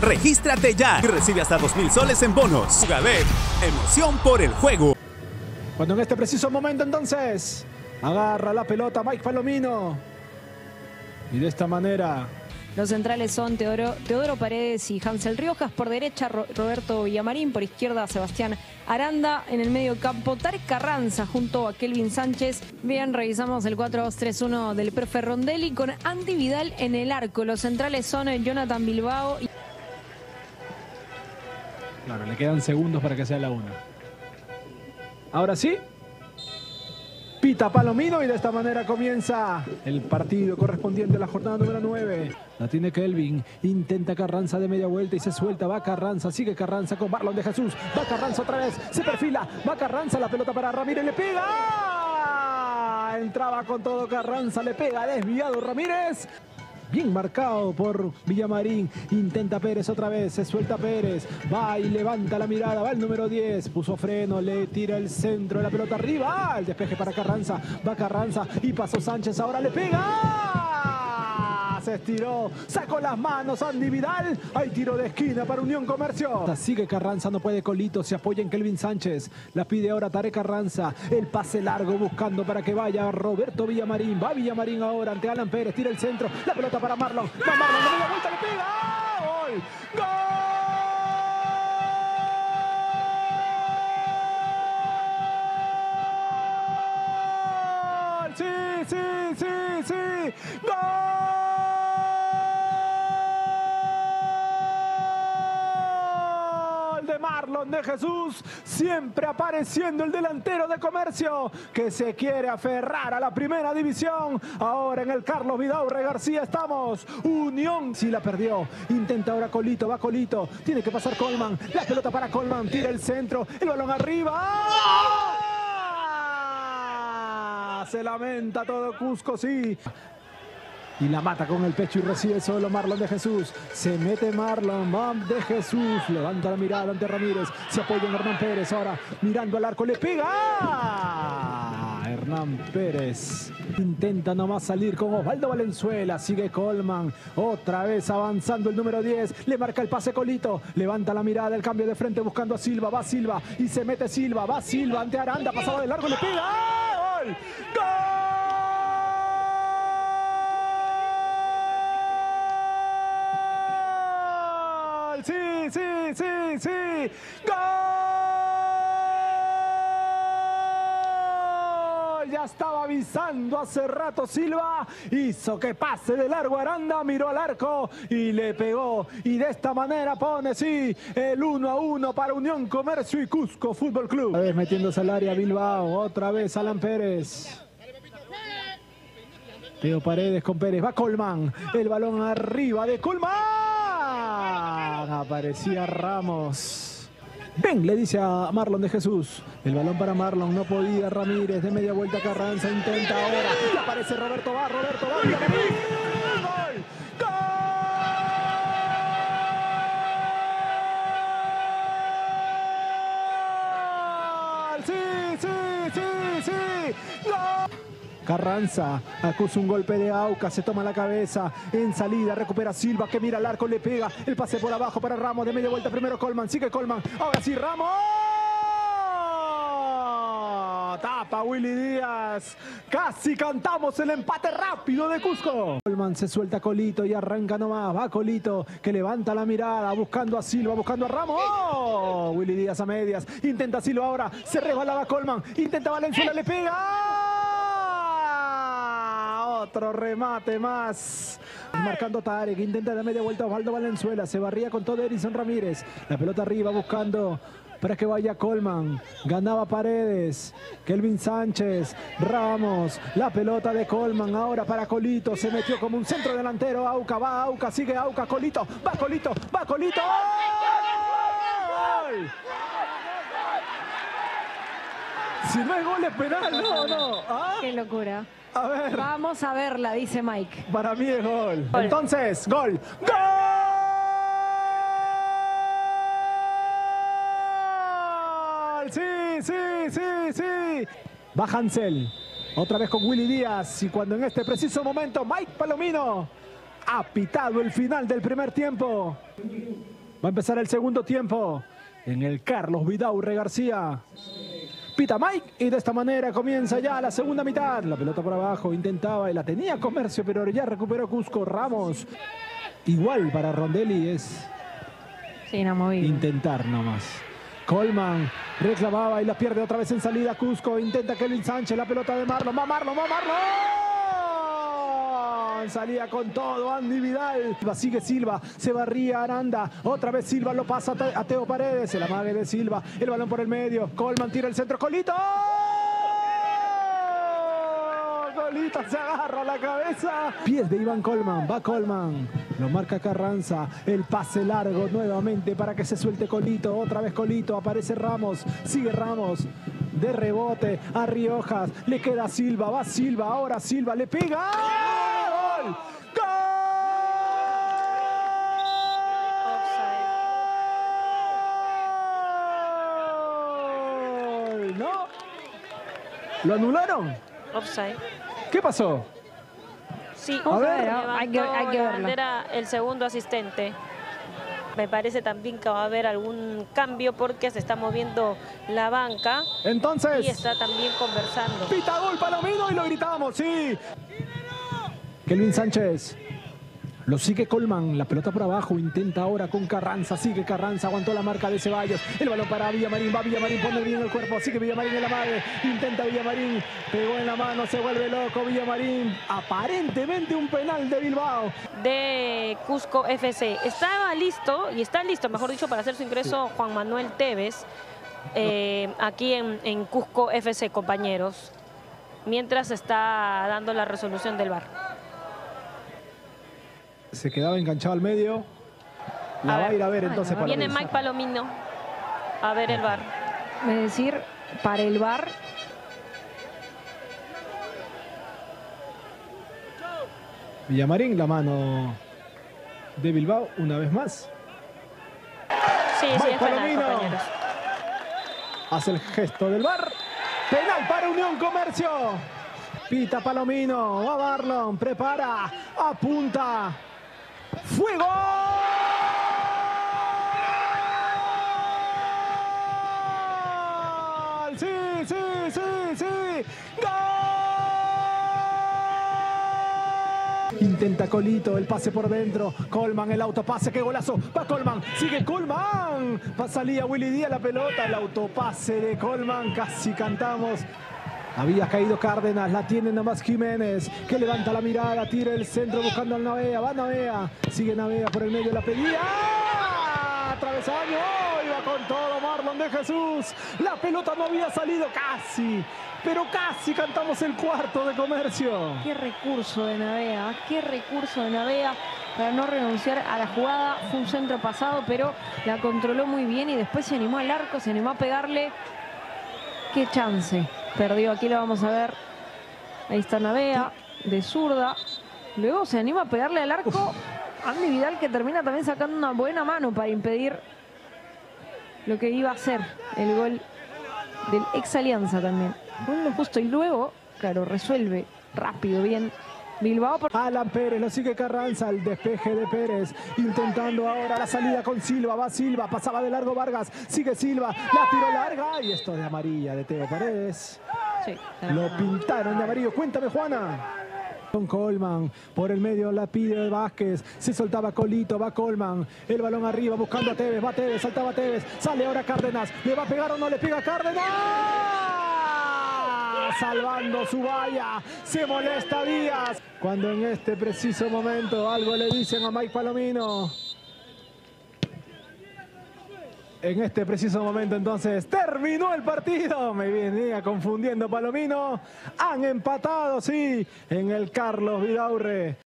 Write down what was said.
Regístrate ya y recibe hasta 2.000 soles en bonos. Jugadet, emoción por el juego. Cuando en este preciso momento entonces agarra la pelota Mike Palomino. Y de esta manera los centrales son Teodoro, Teodoro, Paredes y Hansel Riojas. Por derecha, Roberto Villamarín. Por izquierda, Sebastián Aranda. En el medio campo, Tarek Carranza junto a Kelvin Sánchez. Bien, revisamos el 4-2-3-1 del profe Rondelli con Andy Vidal en el arco. Los centrales son Jonathan Bilbao. Y... Claro, le quedan segundos para que sea la una. Ahora sí, Pita Palomino y de esta manera comienza el partido correspondiente a la jornada número 9. La tiene Kelvin, intenta Carranza de media vuelta y se suelta, va Carranza, sigue Carranza con Marlon de Jesús, va Carranza otra vez, se perfila, va Carranza, la pelota para Ramírez, le pega. Entraba con todo Carranza, le pega, desviado Ramírez. Bien marcado por Villamarín. Intenta Pérez otra vez. Se suelta Pérez. Va y levanta la mirada. Va el número 10. Puso freno. Le tira el centro de la pelota arriba. El despeje para Carranza. Va Carranza. Y pasó Sánchez. Ahora le pega estiró, sacó las manos Andy Vidal. Hay tiro de esquina para Unión Comercio. Sigue Carranza, no puede Colito, se apoya en Kelvin Sánchez. La pide ahora Tare Carranza. El pase largo buscando para que vaya Roberto Villamarín. Va Villamarín ahora ante Alan Pérez, tira el centro. La pelota para Marlon. Va Marlon, media vuelta, le pega. Marlon de Jesús, siempre apareciendo el delantero de comercio que se quiere aferrar a la primera división. Ahora en el Carlos Vidaurre García estamos. Unión, si la perdió. Intenta ahora Colito, va Colito. Tiene que pasar Colman. La pelota para Colman, tira el centro, el balón arriba. Se lamenta todo Cusco, sí y la mata con el pecho y recibe solo Marlon de Jesús. Se mete Marlon, Mam de Jesús, levanta la mirada ante Ramírez, se apoya en Hernán Pérez, ahora mirando al arco, le pega. Hernán Pérez intenta nomás salir con Osvaldo Valenzuela, sigue Colman, otra vez avanzando el número 10, le marca el pase Colito, levanta la mirada, el cambio de frente buscando a Silva, va Silva y se mete Silva, va Silva ante Aranda, pasado de largo, le pega. ¡Gol! ¡Gol! Sí, sí, sí, sí. ¡Gol! Ya estaba avisando hace rato Silva. Hizo que pase de largo Aranda, miró al arco y le pegó. Y de esta manera pone, sí, el 1 a 1 para Unión Comercio y Cusco Fútbol Club. Otra vez metiéndose al área Bilbao. Otra vez Alan Pérez. Teo Paredes con Pérez. Va Colman. El balón arriba de Colman. Aparecía Ramos. Ven, le dice a Marlon de Jesús. El balón para Marlon, no podía Ramírez. De media vuelta Carranza, intenta ahora. Y aparece Roberto va, Roberto. ¡Gol! ¡Sí, sí, sí, sí! ¡Gol! Carranza acusa un golpe de Auca, se toma la cabeza en salida, recupera Silva que mira al arco, le pega el pase por abajo para Ramos, de media vuelta primero Colman, sigue Colman, ahora sí Ramos. Tapa Willy Díaz. Casi cantamos el empate rápido de Cusco. Colman se suelta Colito y arranca nomás. Va Colito que levanta la mirada buscando a Silva, buscando a Ramos. Willy Díaz a medias. Intenta Silva ahora. Se resbalaba Colman. Intenta Valenzuela, le pega otro remate más. Marcando Tarek, intenta de media vuelta Osvaldo Valenzuela, se barría con todo Edison Ramírez. La pelota arriba buscando para que vaya Colman. Ganaba Paredes. Kelvin Sánchez. Ramos. La pelota de Colman. Ahora para Colito. Se metió como un centro delantero. Auca. Va Auca. Sigue Auca. Colito. Va Colito. Va Colito. ¡Gol! Si no hay gol es penal. No, no. ¿Ah? Qué locura. A ver. Vamos a verla, dice Mike. Para mí es gol. Entonces, gol. ¡Gol! Sí, sí, sí, sí. Va Hansel. Otra vez con Willy Díaz. Y cuando en este preciso momento Mike Palomino ha pitado el final del primer tiempo. Va a empezar el segundo tiempo en el Carlos Vidaurre García. Pita Mike y de esta manera comienza ya la segunda mitad. La pelota por abajo intentaba y la tenía Comercio, pero ya recuperó Cusco Ramos. Igual para Rondelli es Sí, inamovible. intentar nomás. Colman reclamaba y la pierde otra vez en salida. Cusco intenta Kevin Sánchez, la pelota de Marlon. Va Marlon, va Marlon. Salía con todo Andy Vidal. Sigue Silva, se barría Aranda. Otra vez Silva lo pasa a Teo Paredes. El amague de Silva. El balón por el medio. Colman tira el centro. Colito. Colito se agarra la cabeza. Pies de Iván Colman. Va Colman. Lo marca Carranza. El pase largo nuevamente para que se suelte Colito. Otra vez Colito. Aparece Ramos. Sigue Ramos. De rebote a Riojas. Le queda Silva. Va Silva. Ahora Silva. Le pega. ¡Gol! ¡Gol! ¿No? ¿Lo anularon? Offside. ¿Qué pasó? Sí, A ver. levantó Hay que- hay que la verlo. bandera el segundo asistente. Me parece también que va a haber algún cambio porque se está moviendo la banca Entonces. y está también conversando. Pita gol Palomino y lo gritamos, sí. Kelvin Sánchez. Lo sigue Colman, la pelota por abajo, intenta ahora con Carranza, sigue Carranza, aguantó la marca de Ceballos, el balón para Villamarín, va Villamarín, pone bien el cuerpo, sigue Villamarín en la madre, intenta Villamarín, pegó en la mano, se vuelve loco Villamarín, aparentemente un penal de Bilbao. de Cusco FC. Estaba listo, y está listo, mejor dicho, para hacer su ingreso Juan Manuel Tevez eh, aquí en, en Cusco FC, compañeros, mientras está dando la resolución del bar. Se quedaba enganchado al medio, la A va a ver. ir a ver entonces para Viene. Mike Palomino a ver el bar. Es decir, para el bar, Villamarín, la mano de Bilbao una vez más. Sí, sí, Mike es penal, Palomino. Hace el gesto del bar. Penal para Unión Comercio. Pita Palomino. Va Barlon. Prepara. Apunta. ¡Fuego! ¡Gol! ¡Sí, sí, sí, sí! ¡Gol! Intenta Colito, el pase por dentro. Colman, el autopase, qué golazo. Va Colman, sigue Colman. Va salía Willy Díaz la pelota, el autopase de Colman. Casi cantamos. Había caído Cárdenas, la tiene nomás Jiménez, que levanta la mirada, tira el centro buscando al Navea, va Navea, sigue Navea por el medio de la pedía. ¡Ah! Travesaño, iba con todo Marlon de Jesús. La pelota no había salido casi, pero casi cantamos el cuarto de comercio. qué recurso de Navea, qué recurso de Navea para no renunciar a la jugada. Fue un centro pasado, pero la controló muy bien y después se animó al arco, se animó a pegarle. Qué chance. Perdió, aquí lo vamos a ver. Ahí está Navea, de zurda. Luego se anima a pegarle al arco. Andy Vidal que termina también sacando una buena mano para impedir lo que iba a ser el gol del ex Alianza también. Lo justo y luego, claro, resuelve rápido, bien. Bilbao por Alan Pérez, lo sigue Carranza, el despeje de Pérez, intentando ahora la salida con Silva, va Silva, pasaba de largo Vargas, sigue Silva, la tiró larga y esto de amarilla de Teo Paredes. Sí, Lo pintaron de amarillo, cuéntame Juana. Con Colman, por el medio la pide Vázquez, se soltaba Colito, va Colman, el balón arriba buscando a Tevez, va Tevez, saltaba Tevez, sale ahora Cárdenas, le va a pegar o no le pega Cárdenas, salvando su valla, se molesta Díaz, cuando en este preciso momento algo le dicen a Mike Palomino. En este preciso momento entonces terminó el partido. Me venía confundiendo Palomino. Han empatado, sí, en el Carlos Vidaurre.